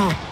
Wow.